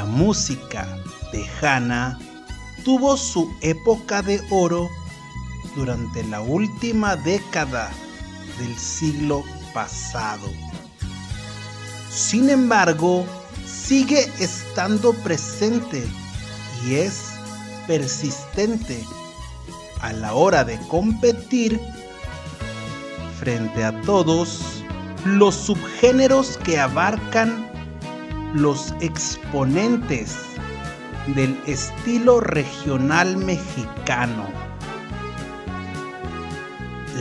La música tejana tuvo su época de oro durante la última década del siglo pasado. Sin embargo, sigue estando presente y es persistente a la hora de competir frente a todos los subgéneros que abarcan los exponentes del estilo regional mexicano.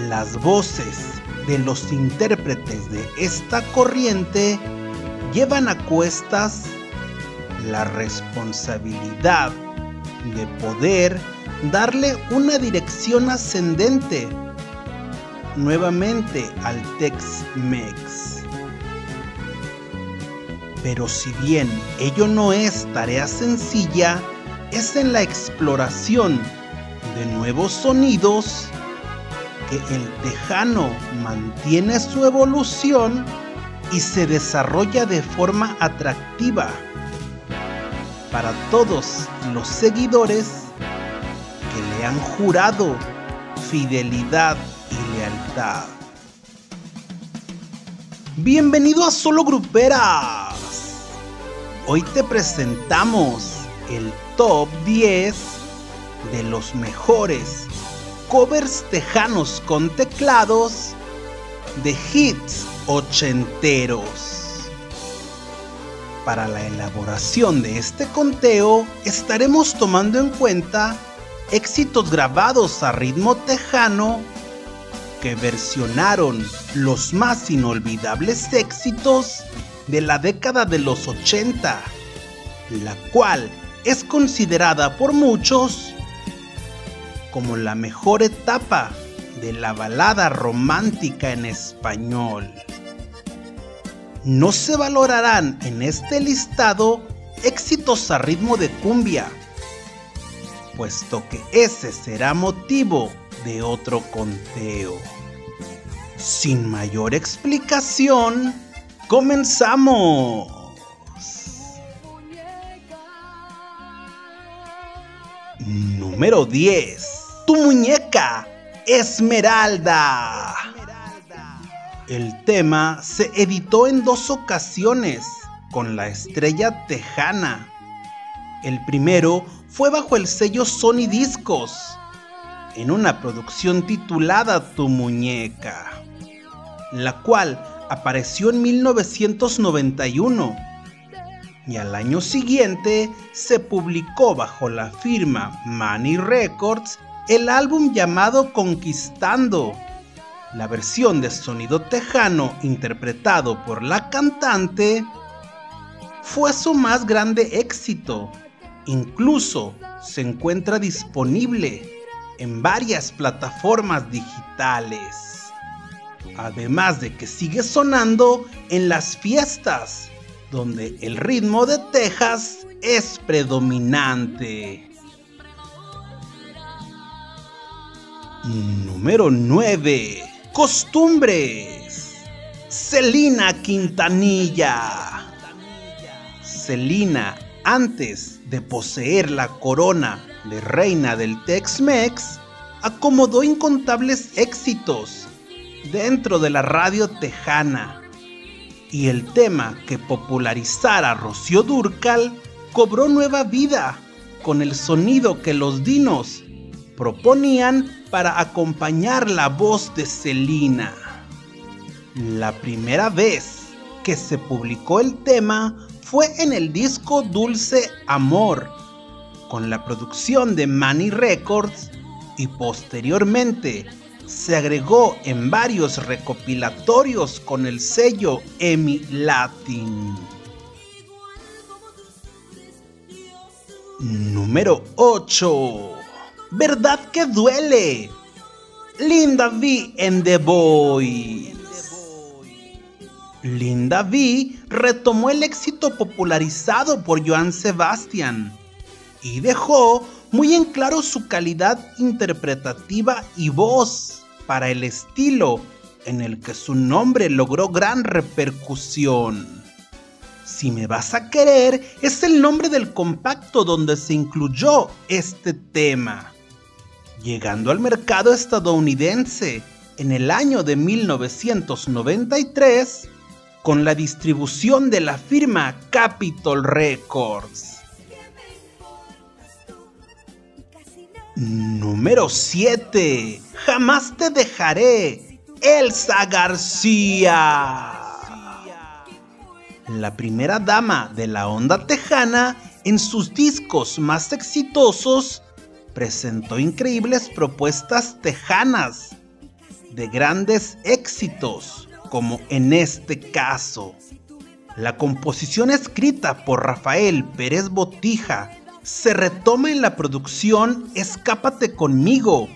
Las voces de los intérpretes de esta corriente llevan a cuestas la responsabilidad de poder darle una dirección ascendente nuevamente al Tex-Mex. Pero si bien ello no es tarea sencilla, es en la exploración de nuevos sonidos que el tejano mantiene su evolución y se desarrolla de forma atractiva para todos los seguidores que le han jurado fidelidad y lealtad. Bienvenido a Solo Gruperas. Hoy te presentamos el top 10 de los mejores covers tejanos con teclados de hits ochenteros. Para la elaboración de este conteo estaremos tomando en cuenta éxitos grabados a ritmo tejano que versionaron los más inolvidables éxitos de la década de los 80, la cual es considerada por muchos como la mejor etapa de la balada romántica en español. No se valorarán en este listado éxitos a ritmo de cumbia, puesto que ese será motivo de otro conteo. Sin mayor explicación, comenzamos. Número 10. Tu muñeca, Esmeralda. El tema se editó en dos ocasiones con la estrella tejana. El primero fue bajo el sello Sony Discos, en una producción titulada Tu muñeca, la cual apareció en 1991 y al año siguiente se publicó bajo la firma Money Records el álbum llamado Conquistando, la versión de sonido tejano interpretado por la cantante fue su más grande éxito. Incluso se encuentra disponible en varias plataformas digitales. Además de que sigue sonando en las fiestas, donde el ritmo de Texas es predominante. Número 9. Costumbres. Celina Quintanilla. Celina, antes de poseer la corona de reina del Tex-Mex, acomodó incontables éxitos dentro de la radio tejana. Y el tema que popularizara Rocío Durcal cobró nueva vida con el sonido que los dinos proponían para acompañar la voz de Celina. La primera vez que se publicó el tema fue en el disco Dulce Amor, con la producción de Money Records y posteriormente se agregó en varios recopilatorios con el sello EMI Latin. Número 8. ¿Verdad que duele? Linda V en The Boys. Linda V retomó el éxito popularizado por Joan Sebastian y dejó muy en claro su calidad interpretativa y voz para el estilo en el que su nombre logró gran repercusión. Si me vas a querer es el nombre del compacto donde se incluyó este tema. Llegando al mercado estadounidense en el año de 1993 con la distribución de la firma Capitol Records. Número 7. Jamás te dejaré. Elsa García. La primera dama de la onda tejana en sus discos más exitosos presentó increíbles propuestas tejanas de grandes éxitos, como en este caso. La composición escrita por Rafael Pérez Botija se retoma en la producción Escápate conmigo,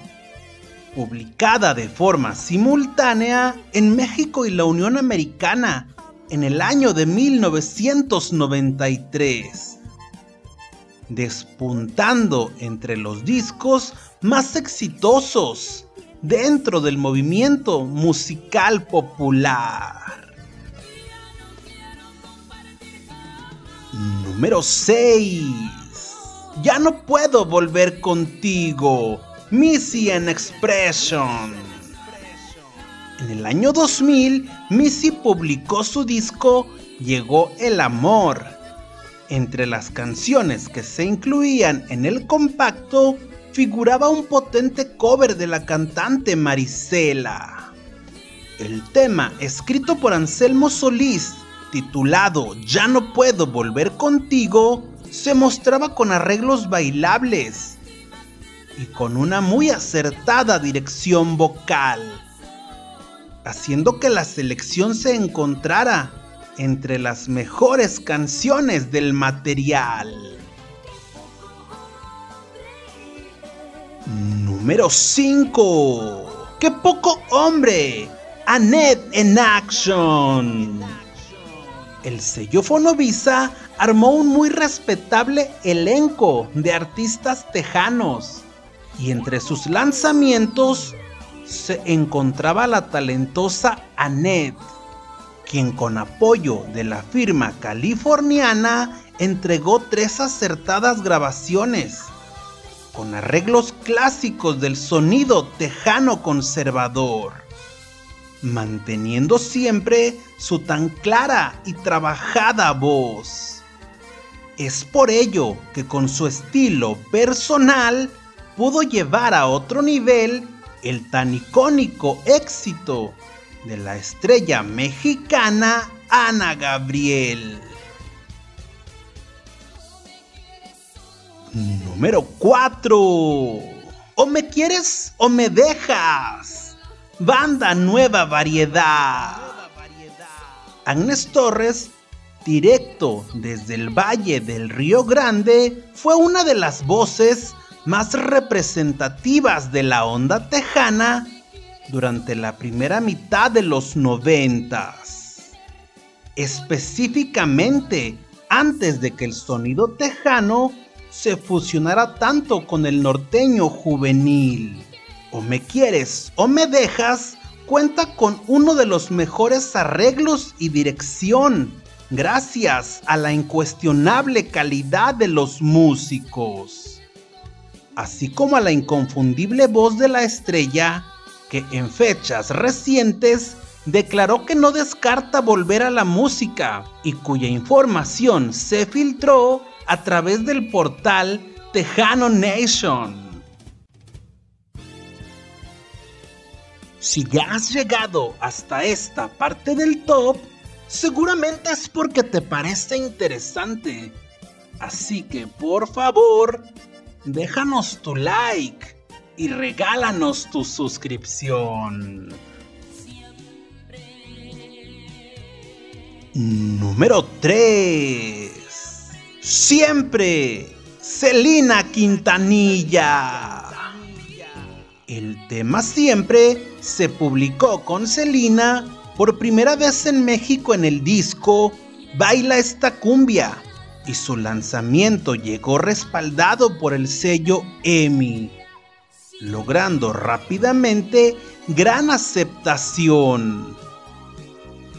publicada de forma simultánea en México y la Unión Americana en el año de 1993, despuntando entre los discos más exitosos dentro del movimiento musical popular. Número 6 ya no puedo volver contigo. Missy en Expression. En el año 2000, Missy publicó su disco Llegó el Amor. Entre las canciones que se incluían en el compacto figuraba un potente cover de la cantante Marisela. El tema, escrito por Anselmo Solís, titulado Ya no puedo volver contigo, se mostraba con arreglos bailables y con una muy acertada dirección vocal, haciendo que la selección se encontrara entre las mejores canciones del material. Número 5. ¡Qué poco hombre! Annette en Action. El sello Fonovisa armó un muy respetable elenco de artistas tejanos y entre sus lanzamientos se encontraba la talentosa Annette, quien con apoyo de la firma californiana entregó tres acertadas grabaciones con arreglos clásicos del sonido tejano conservador, manteniendo siempre su tan clara y trabajada voz. Es por ello que con su estilo personal pudo llevar a otro nivel el tan icónico éxito de la estrella mexicana Ana Gabriel. Número 4. O me quieres o me dejas. Banda Nueva Variedad. Agnes Torres directo desde el Valle del Río Grande, fue una de las voces más representativas de la onda tejana durante la primera mitad de los noventas. Específicamente antes de que el sonido tejano se fusionara tanto con el norteño juvenil. O me quieres o me dejas cuenta con uno de los mejores arreglos y dirección gracias a la incuestionable calidad de los músicos, así como a la inconfundible voz de la estrella que en fechas recientes declaró que no descarta volver a la música y cuya información se filtró a través del portal Tejano Nation. Si ya has llegado hasta esta parte del top, seguramente es porque te parece interesante. Así que por favor, déjanos tu like y regálanos tu suscripción. Número 3. Siempre, Celina Quintanilla. El tema Siempre se publicó con Celina por primera vez en México en el disco Baila esta cumbia y su lanzamiento llegó respaldado por el sello EMI, logrando rápidamente gran aceptación.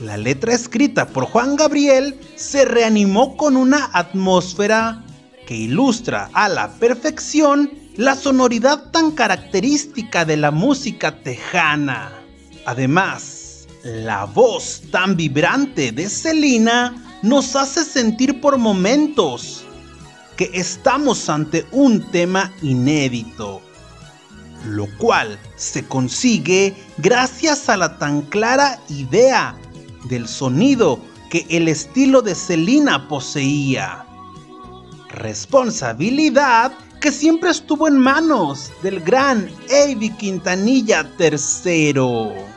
la letra escrita por Juan Gabriel se reanimó con una atmósfera que ilustra a la perfección la sonoridad tan característica de la música tejana. Además, la voz tan vibrante de Selena nos hace sentir por momentos que estamos ante un tema inédito, lo cual se consigue gracias a la tan clara idea del sonido que el estilo de Selena poseía. Responsabilidad que siempre estuvo en manos del gran Avi Quintanilla III.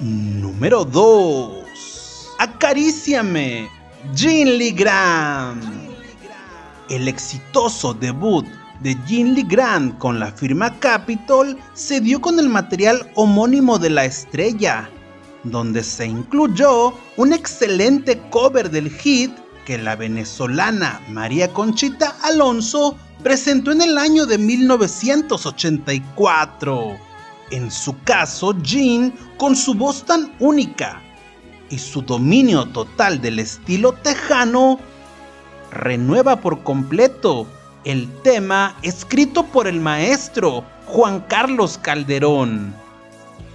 Número 2. Acaríciame, Jean Lee Grant. El exitoso debut de Jean Lee Grant con la firma Capitol se dio con el material homónimo de la estrella, donde se incluyó un excelente cover del hit que la venezolana María Conchita Alonso presentó en el año de 1984. En su caso, Jean, con su voz tan única y su dominio total del estilo tejano, renueva por completo el tema escrito por el maestro Juan Carlos Calderón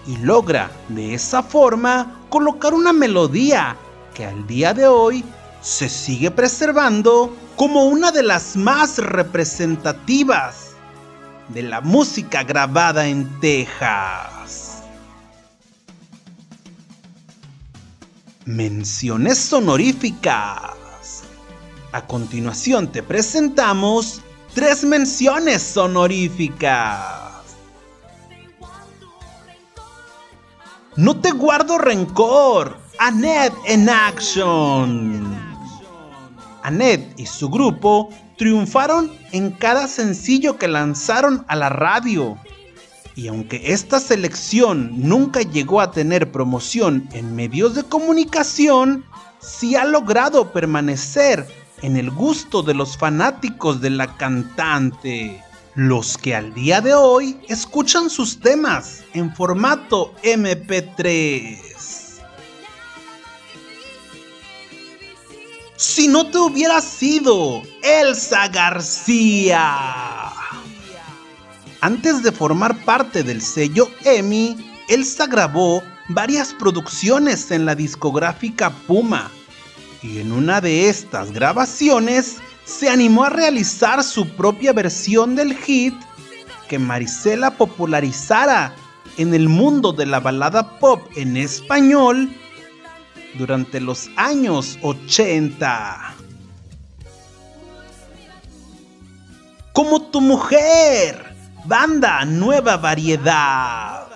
y logra de esa forma colocar una melodía que al día de hoy se sigue preservando como una de las más representativas de la música grabada en Texas. Menciones honoríficas. A continuación te presentamos tres menciones honoríficas. No te guardo rencor. Annette en Action. Annette y su grupo triunfaron en cada sencillo que lanzaron a la radio. Y aunque esta selección nunca llegó a tener promoción en medios de comunicación, sí ha logrado permanecer en el gusto de los fanáticos de la cantante, los que al día de hoy escuchan sus temas en formato MP3. Si no te hubiera sido Elsa García. Antes de formar parte del sello EMI, Elsa grabó varias producciones en la discográfica Puma y en una de estas grabaciones se animó a realizar su propia versión del hit que Marisela popularizara en el mundo de la balada pop en español durante los años 80. Como tu mujer, banda Nueva Variedad.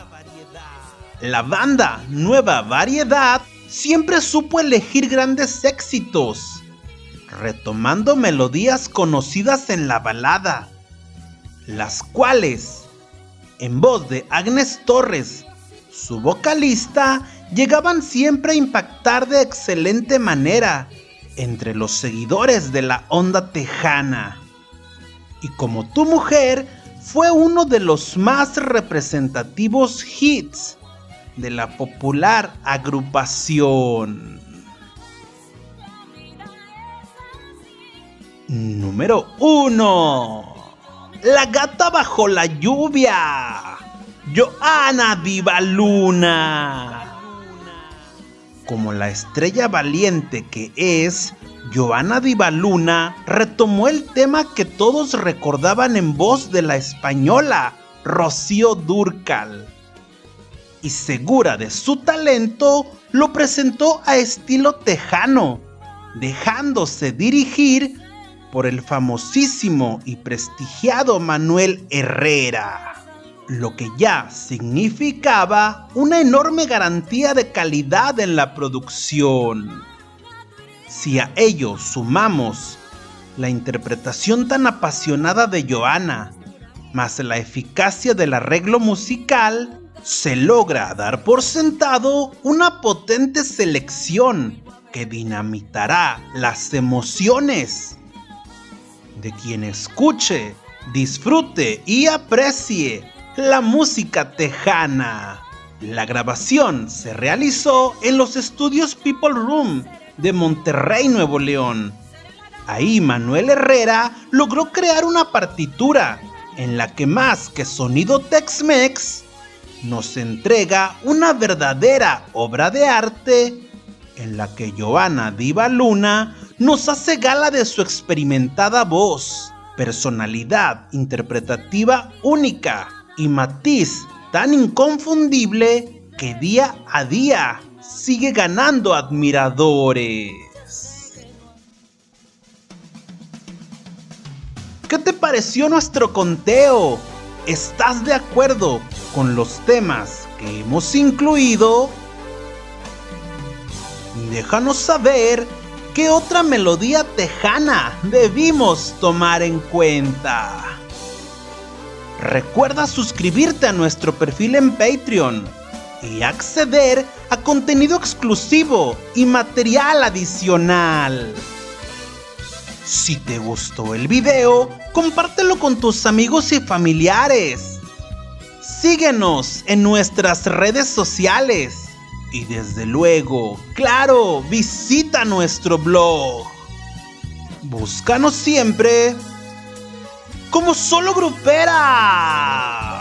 La banda Nueva Variedad siempre supo elegir grandes éxitos, retomando melodías conocidas en la balada, las cuales, en voz de Agnes Torres, su vocalista, llegaban siempre a impactar de excelente manera entre los seguidores de la onda tejana. Y como tu mujer, fue uno de los más representativos hits de la popular agrupación. Número 1. La gata bajo la lluvia. Joana Divaluna. Como la estrella valiente que es, Joana Divaluna retomó el tema que todos recordaban en voz de la española Rocío Durcal y segura de su talento, lo presentó a estilo tejano, dejándose dirigir por el famosísimo y prestigiado Manuel Herrera, lo que ya significaba una enorme garantía de calidad en la producción. Si a ello sumamos la interpretación tan apasionada de Joana, más la eficacia del arreglo musical, se logra dar por sentado una potente selección que dinamitará las emociones de quien escuche, disfrute y aprecie la música tejana La grabación se realizó en los estudios People Room de Monterrey, Nuevo León. Ahí Manuel Herrera logró crear una partitura en la que más que sonido Tex-Mex, nos entrega una verdadera obra de arte en la que Joana Diva Luna nos hace gala de su experimentada voz, personalidad interpretativa única y matiz tan inconfundible que día a día sigue ganando admiradores. ¿Qué te pareció nuestro conteo? ¿Estás de acuerdo con los temas que hemos incluido? Déjanos saber qué otra melodía tejana debimos tomar en cuenta. Recuerda suscribirte a nuestro perfil en Patreon y acceder a contenido exclusivo y material adicional. Si te gustó el video, compártelo con tus amigos y familiares. Síguenos en nuestras redes sociales. Y desde luego, claro, visita nuestro blog. Búscanos siempre como solo grupera.